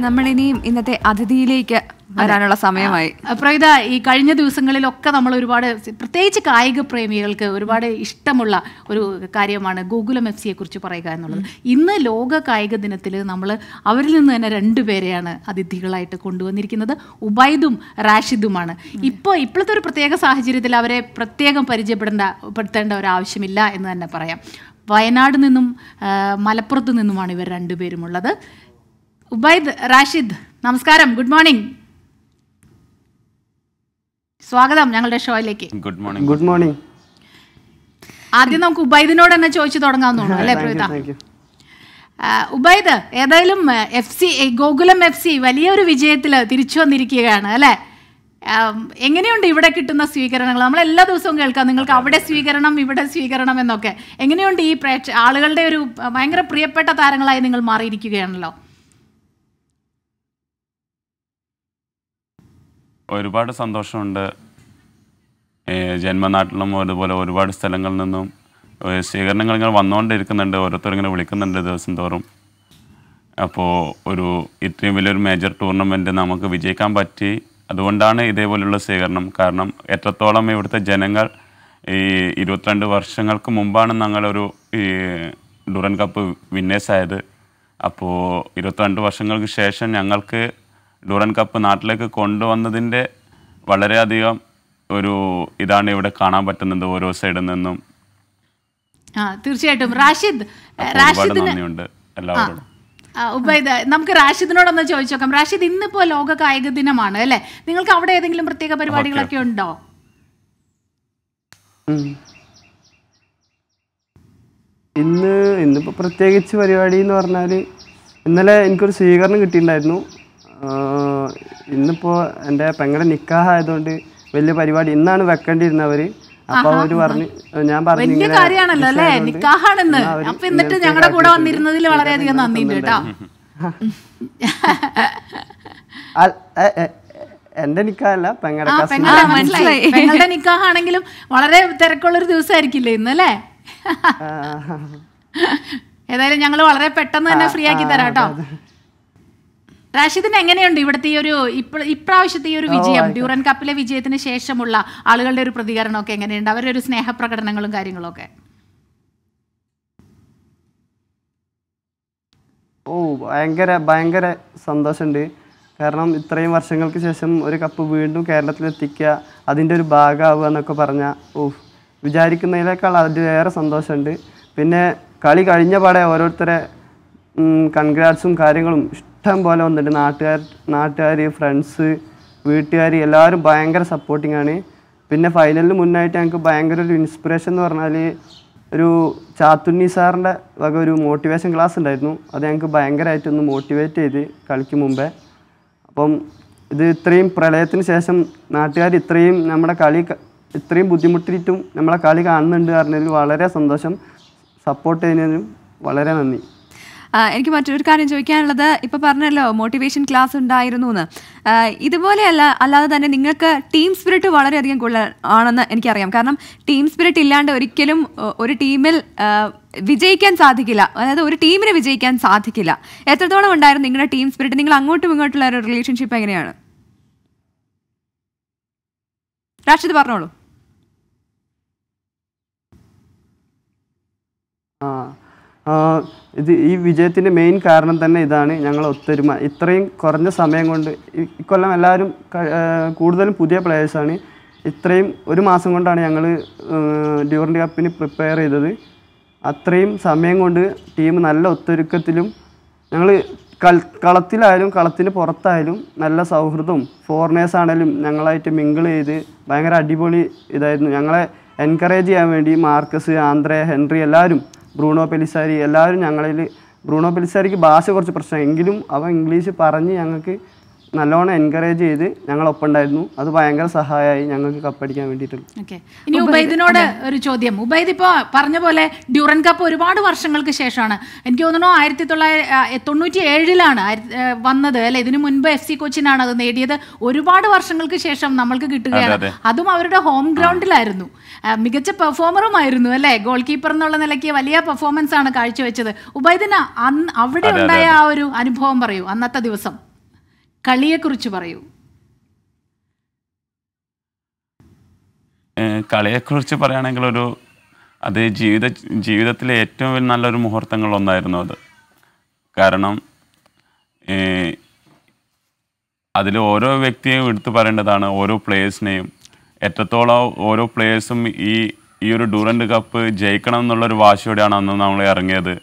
നമ്മളിനിയും ഇന്നത്തെ അതിഥിയിലേക്ക് വരാനുള്ള സമയമായി. പ്രവിത ഈ കഴിഞ്ഞ ദിവസങ്ങളിലൊക്കെ നമ്മൾ ഒരുപാട് പ്രത്യേകിച്ച് കായിക പ്രേമികൾക്ക് ഒരുപാട് ഇഷ്ടമുള്ള ഒരു കാര്യമാണ് ഗോകുലം എഫ് സിയെ കുറിച്ച് പറയുക എന്നുള്ളത്. ഇന്ന് ലോക കായിക ദിനത്തിൽ നമ്മൾ അവരിൽ നിന്ന് തന്നെ രണ്ടുപേരെയാണ് അതിഥികളായിട്ട് കൊണ്ടുവന്നിരിക്കുന്നത്. ഉബൈദും റാഷിദുമാണ്. ഇപ്പോൾ ഇപ്പോഴത്തെ ഒരു പ്രത്യേക സാഹചര്യത്തിൽ അവരെ പ്രത്യേകം പരിചയപ്പെടേണ്ട പെടുത്തേണ്ട ഒരു ആവശ്യമില്ല എന്ന് തന്നെ പറയാം. വയനാട് നിന്നും മലപ്പുറത്ത് നിന്നുമാണ് ഇവർ രണ്ടുപേരും ഉള്ളത് ഉബൈദ് റാഷിദ് നമസ്കാരം ഗുഡ് മോർണിംഗ് സ്വാഗതം ഞങ്ങളുടെ ഷോയിലേക്ക്. ഗുഡ് മോർണിംഗ് ഗുഡ് മോർണിംഗ് ആദ്യം നമുക്ക് ഉബൈദിനോട് തന്നെ ചോദിച്ചു തുടങ്ങാമെന്ന് തോന്നുന്നു അല്ലേ പ്രവിത ഉബൈദ് ഏതായാലും F C Gokulam F C വലിയൊരു വിജയത്തിൽ തിരിച്ചു വന്നിരിക്കുകയാണ് അല്ലേ? എങ്ങനെയുണ്ട് ഇവിടെ കിട്ടുന്ന സ്വീകരണങ്ങൾ? നമ്മൾ എല്ലാ ദിവസവും കേൾക്കാം നിങ്ങൾക്ക് അവിടെ സ്വീകരണം ഇവിടെ സ്വീകരണം എന്നൊക്കെ. എങ്ങനെയുണ്ട് ഈ പ്രേക്ഷ ആളുകളുടെ ഒരു ഭയങ്കര പ്രിയപ്പെട്ട താരങ്ങളായി നിങ്ങൾ മാറിയിരിക്കുകയാണല്ലോ? ഒരുപാട് സന്തോഷമുണ്ട്. ജന്മനാട്ടിലും അതുപോലെ ഒരുപാട് സ്ഥലങ്ങളിൽ നിന്നും സ്വീകരണങ്ങൾ ഇങ്ങനെ വന്നുകൊണ്ടിരിക്കുന്നുണ്ട്. ഓരോരുത്തർ ഇങ്ങനെ വിളിക്കുന്നുണ്ട് ദിവസം തോറും. അപ്പോൾ ഒരു ഇത്രയും വലിയൊരു മേജർ ടൂർണമെന്റ് നമുക്ക് വിജയിക്കാൻ പറ്റി. അതുകൊണ്ടാണ് ഇതേപോലെയുള്ള സ്വീകരണം കാരണം എത്രത്തോളം ഇവിടുത്തെ ജനങ്ങൾ ഈ ഇരുപത്തിരണ്ട് വർഷങ്ങൾക്ക് മുമ്പാണ് ഞങ്ങളൊരു ഈ ഡുറൻ കപ്പ് വിന്നേഴ്സായത് അപ്പോൾ ഇരുപത്തിരണ്ട് വർഷങ്ങൾക്ക് ശേഷം ഞങ്ങൾക്ക് ഡുറൻ കപ്പ് നാട്ടിലേക്ക് കൊണ്ടുവന്നതിന്റെ വളരെയധികം ഒരു ഇതാണ് ഇവിടെ കാണാൻ പറ്റുന്നത് ഓരോ സൈഡിൽ നിന്നും. ആ തീർച്ചയായിട്ടും. റാഷിദ് റാഷിദിനുണ്ട് എല്ലാവരോടും. ഉബൈദ് നമുക്ക് റാഷിദിനോടൊന്ന് ചോദിച്ചു നോക്കാം റാഷിദ് ഇന്നിപ്പോ ലോക കായിക ദിനമാണ് അല്ലെ? നിങ്ങൾക്ക് അവിടെ ഏതെങ്കിലും പ്രത്യേക പരിപാടികളൊക്കെ ഉണ്ടോ. ഇന്ന് ഇന്നിപ്പോ പ്രത്യേകിച്ച് പരിപാടി എന്ന് പറഞ്ഞാൽ ഇന്നലെ എനിക്കൊരു സ്വീകരണം കിട്ടിയിട്ടുണ്ടായിരുന്നു. ഇന്നിപ്പോൾ എന്റെ പെങ്ങളുടെ നിക്കാഹ് ആയതുകൊണ്ട് വലിയ പരിപാടി ഇന്നാണ് വെക്കേണ്ടിയിരുന്നവർ അപ്പൊ അവർ പറഞ്ഞു ഞാൻ പറഞ്ഞു വലിയ ഇങ്ങനെ കാര്യമാണല്ലോ അല്ലേ? വിഷയമുണ്ട്. നിക്കാഹാണെന്ന്. എന്നാ അപ്പൊ എന്നിട്ട് ഞങ്ങളുടെ കൂടെ. വന്നിരുന്നതിൽ വളരെയധികം നന്ദിയുണ്ട് കേട്ടോ. അൽ- എ- എ- നിക്കാഹല്ല പെങ്ങളുടെ നിക്കാഹാണെങ്കിലും വളരെ തിരക്കുള്ള ഒരു ദിവസമായിരിക്കില്ലേ ഇന്ന് അല്ലേ? ഏതായാലും ഞങ്ങൾ വളരെ പെട്ടെന്ന് തന്നെ ഫ്രീ ആക്കി തരാം കേട്ടോ. റാഷിദിന് എങ്ങനെയുണ്ട് ഇവിടുത്തെ ഈ ഒരു ഇപ്രാവശ്യത്തെ ഈ ഒരു വിജയം? ഡ്യൂറൻ കപ്പിലെ വിജയത്തിന് ശേഷമുള്ള ആളുകളുടെ ഒരു പ്രതികരണമൊക്കെ എങ്ങനെയുണ്ട്? അവരുടെ ഒരു സ്നേഹപ്രകടനങ്ങളും കാര്യങ്ങളും ഒക്കെ ഓ ഭയങ്കര ഭയങ്കര സന്തോഷമുണ്ട്. കാരണം ഇത്രയും വർഷങ്ങൾക്ക് ശേഷം ഒരു കപ്പ് വീണ്ടും കേരളത്തിൽ കേരളത്തിലെത്തിക്കുക അതിന്റെ ഒരു ഭാഗമാവുക എന്നൊക്കെ പറഞ്ഞാൽ ഓ വിചാരിക്കുന്നതിനേക്കാൾ അതിലേറെ സന്തോഷമുണ്ട്. പിന്നെ കളി കഴിഞ്ഞ പാടെ ഓരോരുത്തരെ കൺഗ്രാറ്റ്സും കാര്യങ്ങളും ഇഷ്ടം പോലെ വന്നിട്ട് നാട്ടുകാർ നാട്ടുകാർ ഫ്രണ്ട്സ് വീട്ടുകാർ എല്ലാവരും ഭയങ്കര സപ്പോർട്ടിങ് ആണ്. പിന്നെ ഫൈനലിന് മുന്നായിട്ട് ഞങ്ങൾക്ക് ഭയങ്കര ഒരു ഇൻസ്പിറേഷൻ എന്ന് പറഞ്ഞാൽ ഒരു ചാത്തുണ്ണി സാറിന്റെ വക ഒരു മോട്ടിവേഷൻ ക്ലാസ് ഉണ്ടായിരുന്നു. അത് ഞങ്ങൾക്ക് ഭയങ്കരമായിട്ടൊന്ന് മോട്ടിവേറ്റ് ചെയ്ത് കളിക്ക് മുമ്പേ. അപ്പം ഇത് ഇത്രയും പ്രളയത്തിന് ശേഷം നാട്ടുകാർ ഇത്രയും നമ്മുടെ കളി ഇത്രയും ബുദ്ധിമുട്ടിയിട്ടും നമ്മളെ കളി കാണുന്നുണ്ട് പറഞ്ഞതിൽ വളരെ സന്തോഷം. സപ്പോർട്ട് ചെയ്യുന്നതിനും വളരെ നന്ദി. എനിക്ക് മറ്റൊരു കാര്യം ചോദിക്കാനുള്ളത് ഇപ്പൊ പറഞ്ഞല്ലോ മോട്ടിവേഷൻ ക്ലാസ് ഉണ്ടായിരുന്നു എന്ന് ഇതുപോലെയല്ല അല്ലാതെ തന്നെ നിങ്ങൾക്ക് ടീം സ്പിരിറ്റ് വളരെയധികം കൂടുതൽ ആണെന്ന് എനിക്കറിയാം. കാരണം ടീം സ്പിരിറ്റ് ഇല്ലാണ്ട് ഒരിക്കലും ഒരു ടീമിൽ വിജയിക്കാൻ സാധിക്കില്ല. അതായത് ഒരു ടീമിന് വിജയിക്കാൻ സാധിക്കില്ല. എത്രത്തോളം ഉണ്ടായിരുന്നു നിങ്ങളുടെ ടീം സ്പിരിറ്റ് നിങ്ങൾ അങ്ങോട്ടും ഇങ്ങോട്ടുള്ള ഒരു റിലേഷൻഷിപ്പ് എങ്ങനെയാണ്? രാഷിദ് പറഞ്ഞോളൂ ആ ആ, ഇത് ഈ വിജയത്തിന്റെ മെയിൻ കാരണം തന്നെ ഇതാണ് ഞങ്ങൾ ഒത്തൊരുമ. ഇത്രയും കുറഞ്ഞ സമയം കൊണ്ട് ഇക്കൊല്ലം എല്ലാവരും കൂടുതലും പുതിയ പ്ലേയേഴ്സാണ് ഇത്രയും ഒരു മാസം കൊണ്ടാണ് ഞങ്ങൾ ഡ്യൂറന്റ് കപ്പിന് പ്രിപ്പയർ ചെയ്തത്. അത്രയും സമയം കൊണ്ട് ടീം നല്ല ഒത്തൊരുക്കത്തിലും ഞങ്ങൾ കൾ കളത്തിലായാലും കളത്തിന് പുറത്തായാലും നല്ല സൗഹൃദവും ഫോറിനേഴ്സ് ആണെങ്കിലും ഞങ്ങളായിട്ട് മിങ്കിൾ ചെയ്ത് ഭയങ്കര അടിപൊളി ഇതായിരുന്നു. ഞങ്ങളെ എൻകറേജ് ചെയ്യാൻ വേണ്ടി മാർക്കസ് ആന്ധ്ര ഹെൻറി എല്ലാവരും ബ്രൂണോ പെലിസാരി എല്ലാവരും ഞങ്ങളിൽ ബ്രൂണോ പെലിസാരിക്ക് ഭാഷ കുറച്ച് പ്രശ്നം എങ്കിലും അവൻ ഇംഗ്ലീഷ് പറഞ്ഞ് ഞങ്ങൾക്ക് നല്ലോണം എൻകറേജ് ചെയ്ത് ഞങ്ങളൊപ്പം ഉണ്ടായിരുന്നു അത് ഭയങ്കര സഹായമായി ഞങ്ങൾക്ക് കപ്പടിക്കാൻ വേണ്ടിയിട്ട്. ഓക്കെ ഇനി ഉബൈദിനോട് ഒരു ചോദ്യം. ഉബൈദ് ഇപ്പോ പറഞ്ഞ പോലെ ഡ്യൂറൻ കപ്പ് ഒരുപാട് വർഷങ്ങൾക്ക് ശേഷമാണ്. എനിക്ക് തോന്നുന്നു ആയിരത്തി തൊള്ളായിരത്തി തൊണ്ണൂറ്റി ഏഴിലാണ് വന്നത്. അല്ലെ ഇതിനു മുൻപ് എഫ് സി കൊച്ചിനാണ് അത് നേടിയത്. ഒരുപാട് വർഷങ്ങൾക്ക് ശേഷം നമ്മൾക്ക് കിട്ടുകയാണ്. അതും അവരുടെ ഹോം ഗ്രൗണ്ടിലായിരുന്നു മികച്ച പെർഫോമറുമായിരുന്നു അല്ലെ? ഗോൾ കീപ്പർ എന്നുള്ള നിലയ്ക്ക് വലിയ പെർഫോമൻസ് ആണ് കാഴ്ചവെച്ചത്. ഉബൈദിന് അന്ന് അവിടെ ഉണ്ടായ ആ ഒരു അനുഭവം പറയൂ അന്നത്തെ ദിവസം. കളിയെക്കുറിച്ച് പറയൂ. കളിയെക്കുറിച്ച് പറയുകയാണെങ്കിൽ ഒരു അത് ജീവിത ജീവിതത്തിലെ ഏറ്റവും നല്ലൊരു മുഹൂർത്തങ്ങളൊന്നായിരുന്നു അത്. കാരണം അതിൽ ഓരോ വ്യക്തിയെയും എടുത്തു പറയേണ്ടതാണ് ഓരോ പ്ലേയേഴ്സിനെയും എത്രത്തോളം ഓരോ പ്ലേയേഴ്സും ഈ ഈ ഒരു ഡൂറൻഡ് കപ്പ് ജയിക്കണം എന്നുള്ളൊരു വാശിയോടെയാണ് അന്ന് നമ്മൾ ഇറങ്ങിയത്.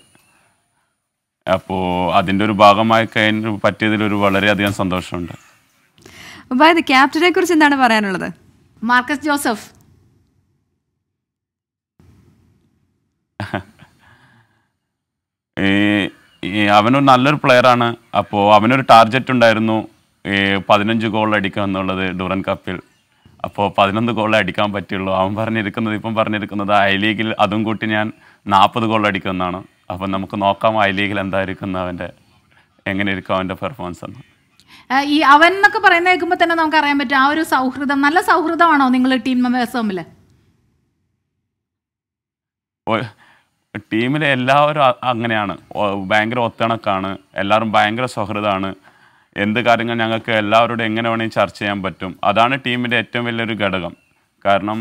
അപ്പോൾ അതിന്റെ ഒരു ഭാഗമായി കഴിഞ്ഞ് പറ്റിയതിൽ ഒരു വളരെയധികം സന്തോഷമുണ്ട്. ഉബൈദ് ക്യാപ്റ്റനെ കുറിച്ച് എന്താണ് പറയാനുള്ളത്? Marcus Joseph. ഈ ഈ അവനൊരു നല്ലൊരു പ്ലെയറാണ്. അപ്പോൾ അവനൊരു ടാർഗറ്റ് ഉണ്ടായിരുന്നു. ഈ പതിനഞ്ച് ഗോൾ അടിക്കുക എന്നുള്ളത് ഡുറൻ കപ്പിൽ. അപ്പോൾ പതിനൊന്ന് ഗോൾ അടിക്കാൻ പറ്റുള്ളൂ അവൻ പറഞ്ഞിരിക്കുന്നത് ഇപ്പം പറഞ്ഞിരിക്കുന്നത് ഐ ലീഗിൽ അതും കൂട്ടി ഞാൻ നാൽപ്പത് ഗോൾ അടിക്കുമെന്നാണ്. അപ്പം നമുക്ക് നോക്കാം ഐ ലീഗിൽ എന്തായിരിക്കുന്നു അവന്റെ എങ്ങനെ ഇരിക്കും അവന്റെ പെർഫോമൻസ് എന്ന് ഈ അവൻ എന്നൊക്കെ പറയുന്ന കേൾക്കുമ്പോൾ തന്നെ നമുക്ക് അറിയാൻ പറ്റും ആ ഒരു സൗഹൃദം നല്ല സൗഹൃദമാണോ നിങ്ങൾ ടീം മെമ്പേഴ്സ് തമ്മിൽ ടീമിലെ എല്ലാവരും അങ്ങനെയാണ്. ഭയങ്കര ഒത്തിണക്കാണ് എല്ലാവരും ഭയങ്കര സൗഹൃദമാണ്. എന്ത് കാര്യങ്ങൾ ഞങ്ങൾക്ക് എല്ലാവരോടും എങ്ങനെ വേണമെങ്കിൽ ചർച്ച ചെയ്യാൻ പറ്റും. അതാണ് ടീമിന്റെ ഏറ്റവും വലിയൊരു ഘടകം. കാരണം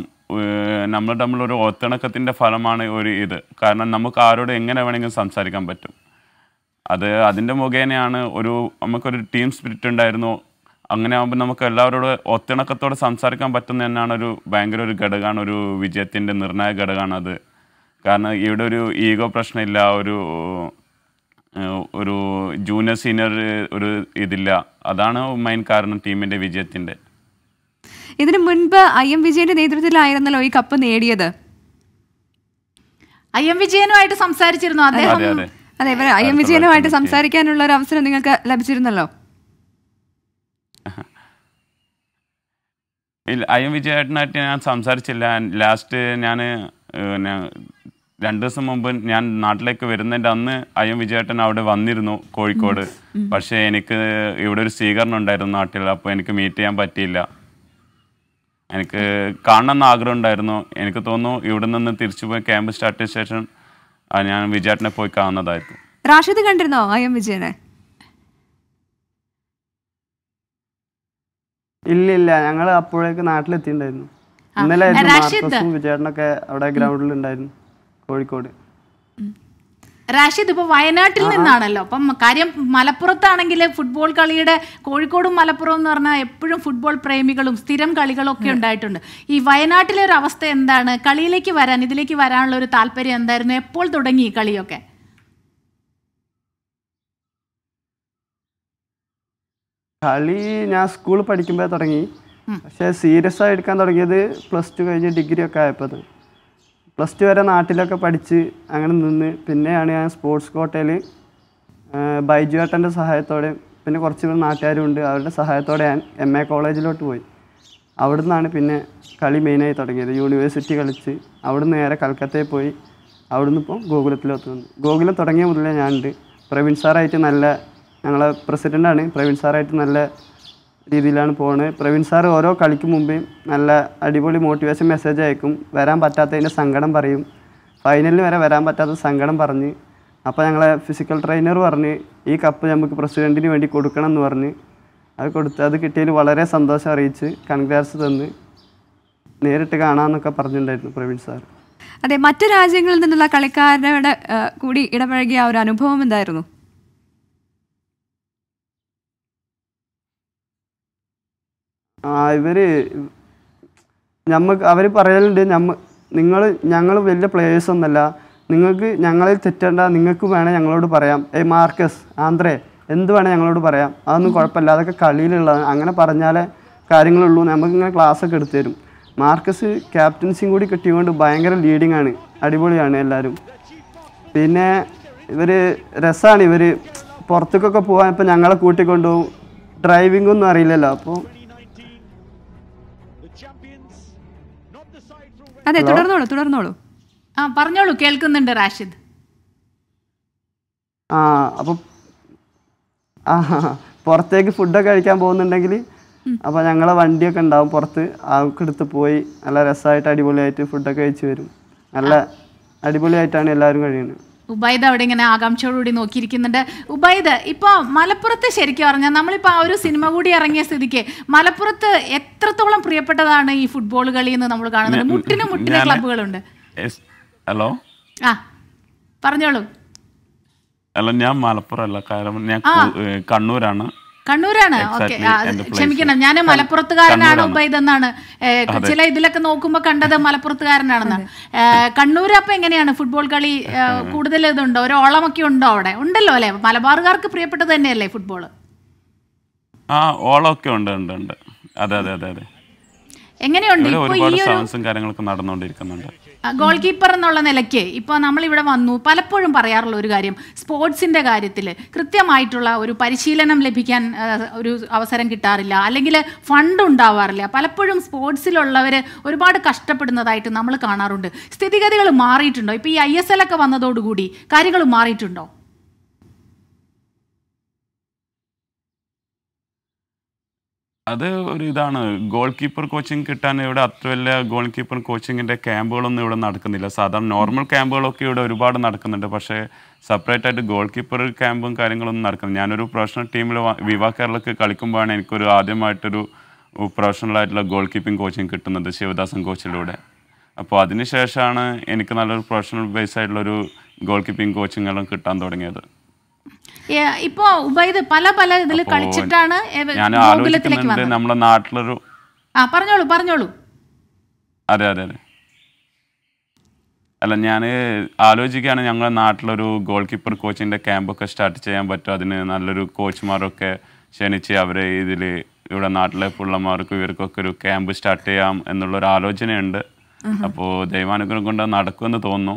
നമ്മൾ തമ്മിലൊരു ഒത്തിണക്കത്തിന്റെ ഫലമാണ് ഒരു ഇത്. കാരണം നമുക്ക് ആരോട് എങ്ങനെ വേണമെങ്കിലും സംസാരിക്കാൻ പറ്റും. അത് അതിന്റെ മുഖേനയാണ് ഒരു നമുക്കൊരു ടീം സ്പിരിറ്റ് ഉണ്ടായിരുന്നു. അങ്ങനെ ആകുമ്പോൾ നമുക്ക് എല്ലാവരോടും ഒത്തിണക്കത്തോടെ സംസാരിക്കാൻ പറ്റുന്ന തന്നെയാണ് ഒരു ഭയങ്കര ഒരു ഘടകമാണ് ഒരു വിജയത്തിന്റെ നിർണായക ഘടകമാണ് അത്. കാരണം ഇവിടെ ഒരു ഈഗോ പ്രശ്നമില്ല ഒരു ഒരു ജൂനിയർ സീനിയർ ഒരു ഇതില്ല. അതാണ് മെയിൻ കാരണം ടീമിന്റെ വിജയത്തിന്റെ. ഇതിനു മുൻപ് ഐ എം വിജയന്റെ നേതൃത്വത്തിലായിരുന്നല്ലോ ഈ കപ്പ് നേടിയത്. ഐ എം വിജയനുമായിട്ട് സംസാരിച്ചിരുന്നു? അദ്ദേഹം അതെ ഐ എം വിജയനുമായിട്ട് സംസാരിക്കാനുള്ള ഒരു അവസരം നിങ്ങൾക്ക് ലഭിച്ചിരുന്നല്ലോ. ഇല്ല ഐ എം വിജയേട്ടനായിട്ട് ഞാൻ സംസാരിച്ചില്ല. ലാസ്റ്റ് ഞാൻ രണ്ട് ദിവസം മുമ്പ് ഞാൻ നാട്ടിലേക്ക് വരുന്നതിന്റെ അന്ന് ഐ എം വിജയേട്ടൻ അവിടെ വന്നിരുന്നു കോഴിക്കോട്. പക്ഷേ എനിക്ക് ഇവിടെ ഒരു സ്വീകരണം ഉണ്ടായിരുന്നു നാട്ടിൽ അപ്പോൾ എനിക്ക് മീറ്റ് ചെയ്യാൻ പറ്റിയില്ല. എനിക്ക് കാണണമെന്ന് ആഗ്രഹം ഉണ്ടായിരുന്നു. എനിക്ക് തോന്നുന്നു ഇവിടെ നിന്ന് തിരിച്ചു പോയി ക്യാമ്പ് സ്റ്റാർട്ട് ചെയ്ത ശേഷം ഞാൻ വിജയാട്ടിനെ പോയി കാണുന്നതായിരുന്നു റാഷിദ് കണ്ടിരുന്നോ? ഐ എം വിജയനെ? ഇല്ല ഇല്ല ഞങ്ങൾ അപ്പോഴേക്ക് നാട്ടിലെത്തിണ്ടായിരുന്നു ഇന്നലെ വിജയാട്ടനൊക്കെ അവിടെ ഗ്രൗണ്ടിൽ ഉണ്ടായിരുന്നു കോഴിക്കോട്. റാഷിദ് ഇപ്പൊ വയനാട്ടിൽ നിന്നാണല്ലോ. അപ്പം കാര്യം മലപ്പുറത്താണെങ്കിൽ ഫുട്ബോൾ കളിയുടെ കോഴിക്കോടും മലപ്പുറം എന്ന് പറഞ്ഞാൽ എപ്പോഴും ഫുട്ബോൾ പ്രേമികളും സ്ഥിരം കളികളും ഒക്കെ ഉണ്ടായിട്ടുണ്ട്. ഈ വയനാട്ടിലെ ഒരു അവസ്ഥ എന്താണ്? കളിയിലേക്ക് വരാൻ ഇതിലേക്ക് വരാനുള്ള ഒരു താല്പര്യം എന്തായിരുന്നു? എപ്പോൾ തുടങ്ങി ഈ കളിയൊക്കെ? കളി ഞാൻ സ്കൂളിൽ പഠിക്കുമ്പോൾ തുടങ്ങി. പക്ഷേ സീരിയസ് ആയി എടുക്കാൻ തുടങ്ങിയത് പ്ലസ് ടു കഴിഞ്ഞ് ഡിഗ്രി ഒക്കെ ആയപ്പോൾ പ്ലസ് ടു വരെ നാട്ടിലൊക്കെ പഠിച്ച് അങ്ങനെ നിന്ന്. പിന്നെയാണ് ഞാൻ സ്പോർട്സ് കോട്ടയിൽ ബൈജു ഏട്ടന്റെ സഹായത്തോടെ പിന്നെ കുറച്ച് പേർ നാട്ടുകാരും ഉണ്ട് അവരുടെ സഹായത്തോടെ ഞാൻ എം എ കോളേജിലോട്ട് പോയി. അവിടെ നിന്നാണ് പിന്നെ കളി മെയിനായി തുടങ്ങിയത്. യൂണിവേഴ്സിറ്റി കളിച്ച് അവിടെ നിന്ന് നേരെ കൽക്കത്തയിൽ പോയി. അവിടെ നിന്ന് ഇപ്പോൾ ഗോകുലത്തിലോട്ട് വന്നു. ഗോകുലം തുടങ്ങിയ മുതലേ ഞാനുണ്ട്. പ്രവീൺ സാറായിട്ട് നല്ല ഞങ്ങളെ പ്രസിഡന്റാണ് പ്രവീൺ സാറായിട്ട് നല്ല രീതിയിലാണ് പോകുന്നത് പ്രവീൺ സാർ ഓരോ കളിക്ക് മുമ്പേയും നല്ല അടിപൊളി മോട്ടിവേഷൻ മെസ്സേജ് അയക്കും. വരാൻ പറ്റാത്തതിന്റെ സങ്കടം പറയും. ഫൈനലിൽ വരെ വരാൻ പറ്റാത്ത സങ്കടം പറഞ്ഞ്. അപ്പോൾ ഞങ്ങളെ ഫിസിക്കൽ ട്രെയിനർ പറഞ്ഞ് ഈ കപ്പ് നമുക്ക് പ്രസിഡന്റിന് വേണ്ടി കൊടുക്കണം എന്ന് പറഞ്ഞ്. അത് കൊടുത്ത് അത് കിട്ടിയതിൽ വളരെ സന്തോഷം അറിയിച്ച് കൺഗ്രാറ്റ്സ് തന്ന്. നേരിട്ട് കാണാമെന്നൊക്കെ പറഞ്ഞിട്ടുണ്ടായിരുന്നു പ്രവീൺ സാർ അതെ മറ്റു രാജ്യങ്ങളിൽ നിന്നുള്ള കളിക്കാരുടെ കൂടി ഇടപഴകിയ ഒരു അനുഭവം എന്തായിരുന്നു? ഇവർ ഞമ്മക്ക് അവർ പറയലുണ്ട് ഞമ്മ നിങ്ങൾ ഞങ്ങൾ വലിയ പ്ലേയേഴ്സ് ഒന്നല്ല. നിങ്ങൾക്ക് ഞങ്ങളെ തെറ്റണ്ട നിങ്ങൾക്ക് വേണേൽ ഞങ്ങളോട് പറയാം. ഏ മാർക്കസ് ആന്ധ്രേ എന്ത് വേണേൽ ഞങ്ങളോട് പറയാം. അതൊന്നും കുഴപ്പമില്ല. അതൊക്കെ കളിയിലുള്ളതാണ് അങ്ങനെ പറഞ്ഞാലേ കാര്യങ്ങളുള്ളൂ. നമുക്ക് ഇങ്ങനെ ക്ലാസ് ഒക്കെ എടുത്തു തരും. മാർക്കസ് ക്യാപ്റ്റൻസിയും കൂടി കിട്ടിയതുകൊണ്ട് ഭയങ്കര ലീഡിംഗ് ആണ്. അടിപൊളിയാണ് എല്ലാവരും പിന്നെ ഇവർ രസമാണ് ഇവർ പുറത്തേക്കൊക്കെ പോകാൻ ഇപ്പം ഞങ്ങളെ കൂട്ടിക്കൊണ്ടുപോകും ഡ്രൈവിംഗ് ഒന്നും അറിയില്ലല്ലോ. അപ്പോൾ അതെ തുടർന്നോളൂ തുടർന്നോളൂ. ആ പറഞ്ഞോളൂ കേൾക്കുന്നുണ്ട് റാഷിദ്. ആ അപ്പം ആ പുറത്തേക്ക് ഫുഡൊക്കെ കഴിക്കാൻ പോകുന്നുണ്ടെങ്കിൽ അപ്പോൾ ഞങ്ങളെ വണ്ടിയൊക്കെ ഉണ്ടാവും പുറത്ത്. എടുത്ത് പോയി നല്ല രസമായിട്ട് അടിപൊളിയായിട്ട് ഫുഡൊക്കെ കഴിച്ച് വരും. നല്ല അടിപൊളിയായിട്ടാണ് എല്ലാവരും കഴിയുന്നത്. ഉബൈദ് അവിടെ ഇങ്ങനെ ആകാംക്ഷയോടുകൂടി നോക്കിയിരിക്കുന്നുണ്ട്. ഉബൈദ് ഇപ്പൊ മലപ്പുറത്ത് ശരിക്കും പറഞ്ഞാൽ നമ്മളിപ്പോൾ ആ ഒരു സിനിമ കൂടി ഇറങ്ങിയ സ്ഥിതിക്ക് മലപ്പുറത്ത് എത്രത്തോളം പ്രിയപ്പെട്ടതാണ് ഈ ഫുട്ബോൾ കളി എന്ന് നമ്മൾ കാണുന്നത്? മുട്ടിന് മുട്ടിന് ക്ലബുകളുണ്ട് ക്ലബ്ബുകളുണ്ട് ഹലോ? ആ പറഞ്ഞോളൂ. അല്ല ഞാൻ മലപ്പുറം അല്ല കാരണം ഞാൻ കണ്ണൂരാണ്. കണ്ണൂരാണ്. ഓക്കെ ക്ഷമിക്കണം. ഞാൻ മലപ്പുറത്തുകാരനാണ് കണ്ണൂരാണ്. ഉബൈദ് എന്നാണ് ഏ, ചില ഇതിലൊക്കെ നോക്കുമ്പോ കണ്ടത് മലപ്പുറത്തുകാരനാണെന്നാണ്. ഏ, കണ്ണൂർ അപ്പൊ എങ്ങനെയാണ് ഫുട്ബോൾ കളി കൂടുതൽ ഇതുണ്ടോ ഒരു ഓളമൊക്കെ ഉണ്ടോ അവിടെ? ഉണ്ടല്ലോ അല്ലെ? മലബാറുകാർക്ക് പ്രിയപ്പെട്ടത് തന്നെയല്ലേ ഫുട്ബോൾ ആ ഓളമൊക്കെ ഉണ്ട് ഉണ്ട് ഉണ്ട്. അതെ അതെ അതെ അതെ. എങ്ങനെയുണ്ട്? ഈ ഒരു കാര്യങ്ങളൊക്കെ നടന്നുകൊണ്ടിരിക്കുന്നുണ്ട്. ഗോൾ കീപ്പർ എന്നുള്ള നിലയ്ക്ക് ഇപ്പോൾ നമ്മളിവിടെ വന്നു. പലപ്പോഴും പറയാറുള്ള ഒരു കാര്യം സ്പോർട്സിന്റെ കാര്യത്തിൽ കൃത്യമായിട്ടുള്ള ഒരു പരിശീലനം ലഭിക്കാൻ ഒരു അവസരം കിട്ടാറില്ല. അല്ലെങ്കിൽ ഫണ്ട് ഉണ്ടാവാറില്ല. പലപ്പോഴും സ്പോർട്സിലുള്ളവർ ഒരുപാട് കഷ്ടപ്പെടുന്നതായിട്ട് നമ്മൾ കാണാറുണ്ട്. സ്ഥിതിഗതികൾ മാറിയിട്ടുണ്ടോ? ഇപ്പോൾ ഈ ഐ എസ് എൽ ഒക്കെ വന്നതോടുകൂടി കാര്യങ്ങൾ മാറിയിട്ടുണ്ടോ? അത് ഒരു ഇതാണ്. ഗോൾ കീപ്പർ കോച്ചിങ് കിട്ടാൻ ഇവിടെ അത്ര വലിയ ഗോൾ കീപ്പർ കോച്ചിങ്ങിന്റെ ക്യാമ്പുകളൊന്നും ഇവിടെ നടക്കുന്നില്ല. സാധാരണ നോർമൽ ക്യാമ്പുകളൊക്കെ ഇവിടെ ഒരുപാട് നടക്കുന്നുണ്ട്. പക്ഷേ സെപ്പറേറ്റ് ആയിട്ട് ഗോൾ കീപ്പർ ക്യാമ്പും കാര്യങ്ങളൊന്നും നടക്കുന്നില്ല. ഞാനൊരു പ്രൊഫഷണൽ ടീമിൽ വിവാ കേരളക്ക് കളിക്കുമ്പോഴാണ് എനിക്കൊരു ആദ്യമായിട്ടൊരു പ്രൊഫഷണൽ ആയിട്ടുള്ള ഗോൾ കീപ്പിംഗ് കോച്ചിങ് കിട്ടുന്നത് ശിവദാസൻ കോച്ചിലൂടെ. അപ്പോൾ അതിനുശേഷമാണ് എനിക്ക് നല്ലൊരു പ്രൊഫഷണൽ ബേസ് ആയിട്ടുള്ളൊരു ഗോൾ കീപ്പിംഗ് കോച്ചിങ്ങെല്ലാം കിട്ടാൻ തുടങ്ങിയത്. ഇപ്പോ ഉബൈദ് പല പല ഇതിൽ കളിച്ചിട്ടാണ് നമ്മുടെ നാട്ടിലൊരു ആ പറഞ്ഞോളൂ പറഞ്ഞോളൂ. അതെ അതെ അതെ. അല്ല ഞാൻ ആലോചിക്കുകയാണ് ഞങ്ങളുടെ നാട്ടിലൊരു ഗോൾ കീപ്പർ കോച്ചിന്റെ ക്യാമ്പൊക്കെ സ്റ്റാർട്ട് ചെയ്യാൻ പറ്റും അതിന് നല്ലൊരു കോച്ച്മാരൊക്കെ ക്ഷണിച്ച് അവരെ ഇതിൽ ഇവിടെ നാട്ടിലെ പിള്ളമാർക്കും ഇവർക്കൊക്കെ ഒരു ക്യാമ്പ് സ്റ്റാർട്ട് ചെയ്യാം എന്നുള്ളൊരു ആലോചനയുണ്ട്. അപ്പോൾ ദൈവാനുഗ്രഹം കൊണ്ട് നടക്കുമെന്ന് തോന്നുന്നു.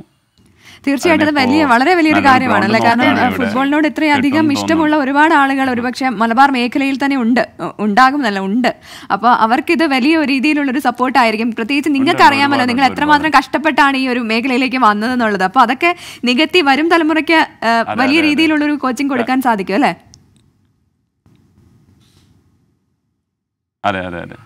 തീർച്ചയായിട്ടും വലിയ വളരെ വലിയൊരു കാര്യമാണ് അല്ലെ? കാരണം ഫുട്ബോളിനോട് ഇത്രയധികം ഇഷ്ടമുള്ള ഒരുപാട് ആളുകൾ ഒരുപക്ഷെ മലബാർ മേഖലയിൽ തന്നെ ഉണ്ട് ഉണ്ടാകും ഉണ്ടാകുമെന്നല്ല ഉണ്ട്. അപ്പോൾ അവർക്കിത് വലിയ രീതിയിലുള്ള ഒരു സപ്പോർട്ട് ആയിരിക്കും. പ്രത്യേകിച്ച് നിങ്ങൾക്ക് അറിയാമല്ലോ നിങ്ങൾ എത്രമാത്രം കഷ്ടപ്പെട്ടാണ് ഈ ഒരു മേഖലയിലേക്ക് വന്നതെന്നുള്ളത്. അപ്പോൾ അതൊക്കെ നികത്തി വരും തലമുറയ്ക്ക് വലിയ രീതിയിലുള്ള ഒരു കോച്ചിങ് കൊടുക്കാൻ സാധിക്കും അല്ലേ? അതെ അതെ അതെ.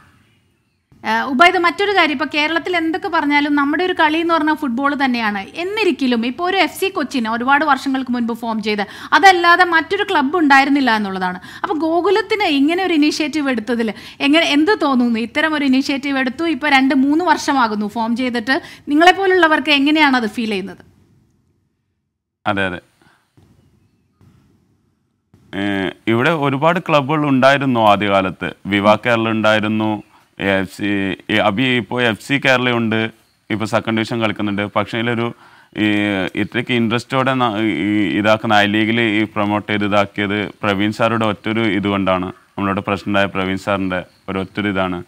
ഉബൈദ് മറ്റൊരു കാര്യം. ഇപ്പോൾ കേരളത്തിൽ എന്തൊക്കെ പറഞ്ഞാലും നമ്മുടെ ഒരു കളി എന്ന് പറഞ്ഞാൽ ഫുട്ബോൾ തന്നെയാണ്. എന്നിരിക്കലും ഇപ്പോൾ ഒരു എഫ് സി കൊച്ചിന് ഒരുപാട് വർഷങ്ങൾക്ക് മുൻപ് ഫോം ചെയ്ത് അതല്ലാതെ മറ്റൊരു ക്ലബ്ബ് ഉണ്ടായിരുന്നില്ല എന്നുള്ളതാണ്. അപ്പോൾ ഗോകുലത്തിന് ഇങ്ങനെ ഒരു ഇനീഷ്യേറ്റീവ് എടുത്തതിൽ എങ്ങനെ എന്ത് തോന്നുന്നു? ഇത്തരം ഒരു ഇനീഷ്യേറ്റീവ് എടുത്തു ഇപ്പോൾ രണ്ട് മൂന്ന് വർഷമാകുന്നു ഫോം ചെയ്തിട്ട്. നിങ്ങളെപ്പോലുള്ളവർക്ക് എങ്ങനെയാണ് അത് ഫീൽ ചെയ്യുന്നത്? അതെ അതെ. ഇവിടെ ഒരുപാട് ക്ലബ്ബുകൾ ഉണ്ടായിരുന്നു ആദ്യകാലത്ത്. വിവാ കേരള ഉണ്ടായിരുന്നു. എഫ് സി അബി ഇപ്പോൾ എഫ് സി കേരളയുണ്ട് ഇപ്പോൾ സെക്കൻഡ് ഡിവിഷൻ കളിക്കുന്നുണ്ട്. പക്ഷേ ഇതിലൊരു ഇത്രയ്ക്ക് ഇൻട്രസ്റ്റോടെ ഇതാക്കുന്ന ഐ ലീഗിൽ ഈ പ്രൊമോട്ട് ചെയ്ത് ഇതാക്കിയത് പ്രവീൺ സാറുടെ ഒറ്റൊരു ഇതുകൊണ്ടാണ് നമ്മളോട് പ്രസിഡന്റായ പ്രവീൺ സാറിന്റെ ഒരു ഒറ്റൊരു ഇതാണ്.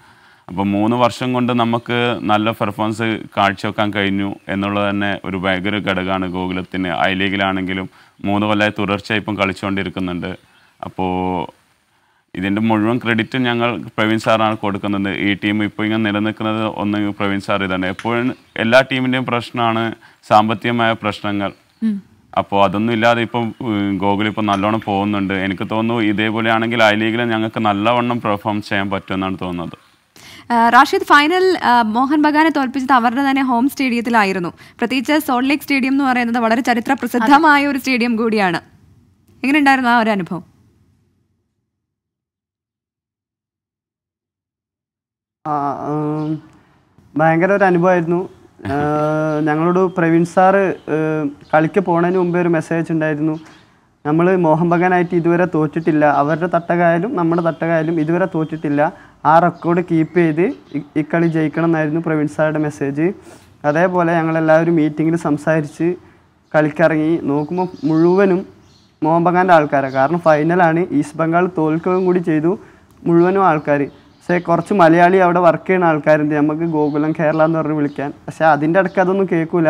അപ്പോൾ മൂന്ന് വർഷം കൊണ്ട് നമുക്ക് നല്ല പെർഫോമൻസ് കാഴ്ചവെക്കാൻ കഴിഞ്ഞു എന്നുള്ളത് തന്നെ ഒരു ഭയങ്കര ഘടകമാണ് ഗോകുലത്തിന്. ഐ ലീഗിലാണെങ്കിലും മൂന്ന് കൊല്ലമായി തുടർച്ചയായി ഇപ്പം കളിച്ചുകൊണ്ടിരിക്കുന്നുണ്ട്. അപ്പോൾ ഇതിന്റെ മുഴുവൻ ക്രെഡിറ്റ് ഞങ്ങൾ പ്രവീൺ സാറാണ് കൊടുക്കുന്നത്. ഈ ടീം ഇപ്പോൾ ഇങ്ങനെ നിലനിൽക്കുന്നത് ഒന്ന് പ്രവീൺ സാർ ഇതാണ് എപ്പോഴും എല്ലാ ടീമിന്റെയും പ്രശ്നമാണ് സാമ്പത്തികമായ പ്രശ്നങ്ങൾ. അപ്പോൾ അതൊന്നും ഇല്ലാതെ ഇപ്പം ഗോകുൽ ഇപ്പം നല്ലോണം പോകുന്നുണ്ട്. എനിക്ക് തോന്നുന്നു ഇതേപോലെ ആണെങ്കിൽ ഐ ലീഗിൽ ഞങ്ങൾക്ക് നല്ലവണ്ണം പെർഫോം ചെയ്യാൻ പറ്റുമെന്നാണ് തോന്നുന്നത്. റാഷിദ് ഫൈനൽ മോഹൻ ബഗാനെ തോൽപ്പിച്ചത് അവരുടെ തന്നെ ഹോം സ്റ്റേഡിയത്തിലായിരുന്നു പ്രത്യേകിച്ച് സോൾട്ട് ലേക്ക് സ്റ്റേഡിയം എന്ന് പറയുന്നത് വളരെ ചരിത്ര പ്രസിദ്ധമായ ഒരു സ്റ്റേഡിയം കൂടിയാണ്. എങ്ങനെ ഉണ്ടായിരുന്നു ആ ഒരു അനുഭവം ആ, ഉം, ഭയങ്കര ഒരു അനുഭവമായിരുന്നു. ഞങ്ങളോട് പ്രവീൺ സാറ് കളിക്ക് പോണതിന് മുമ്പേ ഒരു മെസ്സേജ് ഉണ്ടായിരുന്നു. നമ്മൾ മോഹൻ ബഗാനായിട്ട് ഇതുവരെ തോറ്റിട്ടില്ല. അവരുടെ തട്ടകായാലും നമ്മുടെ തട്ടകായാലും ഇതുവരെ തോറ്റിട്ടില്ല. ആ റെക്കോർഡ് കീപ്പ് ചെയ്ത് ഈ ഇക്കളി ജയിക്കണം എന്നായിരുന്നു പ്രവീൺ സാറുടെ മെസ്സേജ് അതേപോലെ ഞങ്ങളെല്ലാവരും മീറ്റിങ്ങിൽ സംസാരിച്ച് കളിക്കിറങ്ങി. നോക്കുമ്പോൾ മുഴുവനും മോഹൻ ബഗാന്റെ ആൾക്കാരാണ് കാരണം ഫൈനലാണ് ഈസ്റ്റ് ബംഗാൾ തോൽക്കുകയും കൂടി ചെയ്തു. മുഴുവനും ആൾക്കാർ പക്ഷേ കുറച്ച് മലയാളി അവിടെ വർക്ക് ചെയ്യുന്ന ആൾക്കാരുണ്ട്. നമുക്ക് ഗോകുലം കേരള എന്ന് പറഞ്ഞ് വിളിക്കാൻ. പക്ഷേ അതിന്റെ ഇടയ്ക്ക് അതൊന്നും കേൾക്കൂല.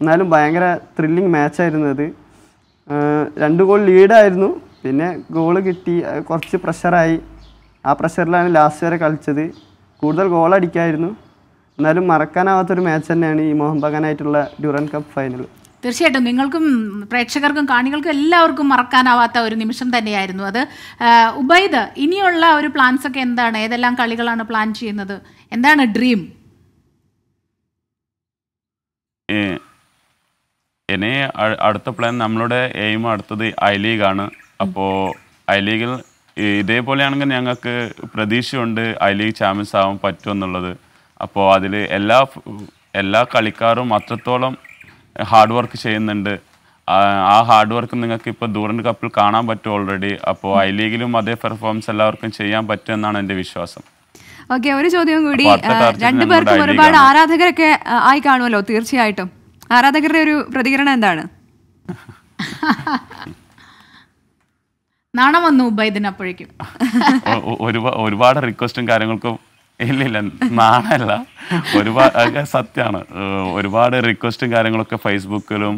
എന്നാലും ഭയങ്കര ത്രില്ലിങ് മാച്ചായിരുന്നു അത്. രണ്ട് ഗോൾ ലീഡായിരുന്നു പിന്നെ ഗോൾ കിട്ടി. കുറച്ച് പ്രഷറായി ആ പ്രഷറിലാണ് ലാസ്റ്റ് വരെ കളിച്ചത്. കൂടുതൽ ഗോൾ അടിക്കായിരുന്നു. എന്നാലും മറക്കാനാവാത്തൊരു മാച്ച് തന്നെയാണ് ഈ മോഹൻ ബഗാനായിട്ടുള്ള ഡ്യൂറൻ കപ്പ് ഫൈനൽ തീർച്ചയായിട്ടും നിങ്ങൾക്കും പ്രേക്ഷകർക്കും കാണികൾക്കും എല്ലാവർക്കും മറക്കാനാവാത്ത ഒരു നിമിഷം തന്നെയായിരുന്നു അത്. ഉബൈദ് ഇനിയുള്ള ഒരു പ്ലാൻസ് ഒക്കെ എന്താണ്? ഏതെല്ലാം കളികളാണ് പ്ലാൻ ചെയ്യുന്നത്? എന്താണ് ഡ്രീം ഇനി അടുത്ത പ്ലാൻ നമ്മളുടെ എയിം അടുത്തത് ഐ ലീഗാണ് അപ്പോൾ ഐ ലീഗിൽ ഇതേപോലെയാണെങ്കിൽ ഞങ്ങൾക്ക് പ്രതീക്ഷയുണ്ട് ഐ ലീഗ് ചാമ്പ്യൻസ് ആവാൻ പറ്റുമെന്നുള്ളത് അപ്പോൾ അതിൽ എല്ലാ എല്ലാ കളിക്കാരും അത്രത്തോളം ഹാർഡ് വർക്ക് ചെയ്യുന്നുണ്ട്. ആ ഹാർഡ് വർക്ക് നിങ്ങൾക്ക് ഇപ്പോൾ ദൂരൻ കപ്പിൽ കാണാൻ പറ്റും ഓൾറെഡി അപ്പോൾ ഐ ലീഗിലും അതേ പെർഫോമൻസ് എല്ലാവർക്കും ചെയ്യാൻ പറ്റുമെന്നാണ് എന്റെ വിശ്വാസം. ഓക്കെ ഒരു ചോദ്യം കൂടി രണ്ടു ഞങ്ങളുടെ ഒരുപാട് ആരാധകരൊക്കെ ആയി കാണുമല്ലോ തീർച്ചയായിട്ടും. ആരാധകരുടെ ഒരു പ്രതികരണം എന്താണ്? നാണം വന്നു ഉബൈദിന് അപ്പോഴേക്കും ഒരുപാട് റിക്വസ്റ്റും കാര്യങ്ങൾക്കും ഇല്ലില്ല നാണല്ല. ഒരുപാട് സത്യമാണ് ഒരുപാട് റിക്വസ്റ്റും കാര്യങ്ങളൊക്കെ ഫേസ്ബുക്കിലും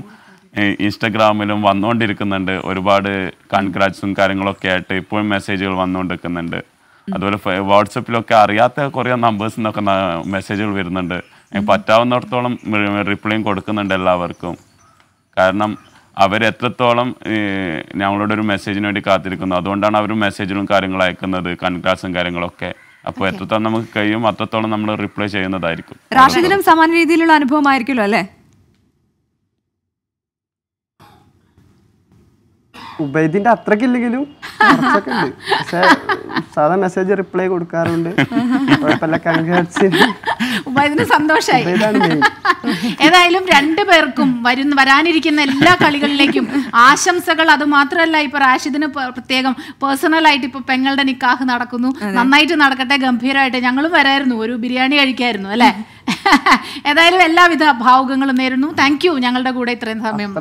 ഇൻസ്റ്റഗ്രാമിലും വന്നുകൊണ്ടിരിക്കുന്നുണ്ട് ഒരുപാട് കൺഗ്രാറ്റ്സും കാര്യങ്ങളൊക്കെ ആയിട്ട് ഇപ്പോഴും മെസ്സേജുകൾ വന്നുകൊണ്ടിരിക്കുന്നുണ്ട് അതുപോലെ വാട്സപ്പിലൊക്കെ അറിയാത്ത കുറേ നമ്പേഴ്സിൽ നിന്നൊക്കെ മെസ്സേജുകൾ വരുന്നുണ്ട്. പറ്റാവുന്നിടത്തോളം റിപ്ലൈയും കൊടുക്കുന്നുണ്ട് എല്ലാവർക്കും. കാരണം ഏഹ്, ഞങ്ങളോട് ഒരു മെസ്സേജിന് വേണ്ടി കാത്തിരിക്കുന്നു. അതുകൊണ്ടാണ് അവർ മെസ്സേജുകളും കാര്യങ്ങളും അയക്കുന്നത് കൺഗ്രാസും കാര്യങ്ങളൊക്കെ. അപ്പോൾ എത്രത്തോളം നമുക്ക് കഴിയും അത്രത്തോളം നമ്മൾ റിപ്ലൈ ചെയ്യുന്നതായിരിക്കും. റാഷിദിനും സമാന രീതിയിലുള്ള അനുഭവമായിരിക്കുമല്ലോ അല്ലേ? ഉബൈദിന്റെ അത്രക്കില്ലെങ്കിലും കുറച്ചൊക്കെ ഉണ്ട്. പക്ഷെ സാധാ മെസ്സേജ് റിപ്ലൈ കൊടുക്കാറുണ്ട്. ഉബൈദിന് ഏതായാലും രണ്ടു പേർക്കും വരുന്ന വരാനിരിക്കുന്ന എല്ലാ കളികളിലേക്കും ആശംസകൾ. അത് മാത്രമല്ല ഇപ്പൊ റാഷിദിന് പ്രത്യേകം പേഴ്സണൽ ആയിട്ട് ഇപ്പൊ പെങ്ങളുടെ നിക്കാഹ് നടക്കുന്നു. നന്നായിട്ട് നടക്കട്ടെ ഗംഭീരമായിട്ട് ഞങ്ങളും വരായിരുന്നു ഒരു ബിരിയാണി കഴിക്കായിരുന്നു അല്ലെ? ഏതായാലും എല്ലാവിധ ഭാവുകങ്ങളും നേരുന്നു. താങ്ക് യു ഞങ്ങളുടെ കൂടെ ഇത്രയും സമയം